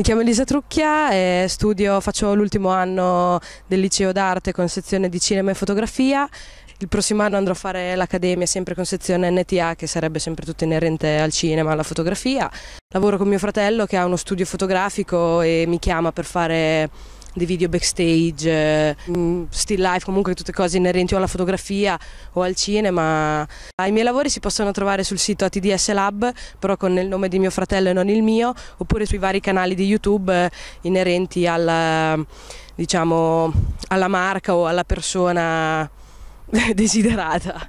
Mi chiamo Elisa Trucchia e studio, faccio l'ultimo anno del liceo d'arte con sezione di cinema e fotografia. Il prossimo anno andrò a fare l'accademia sempre con sezione NTA che sarebbe sempre tutto inerente al cinema, alla fotografia. Lavoro con mio fratello che ha uno studio fotografico e mi chiama per fare dei video backstage, mm, still life, comunque tutte cose inerenti alla fotografia o al cinema. I miei lavori si possono trovare sul sito ATDS Lab, però con il nome di mio fratello e non il mio, oppure sui vari canali di YouTube eh, inerenti alla, diciamo, alla marca o alla persona desiderata.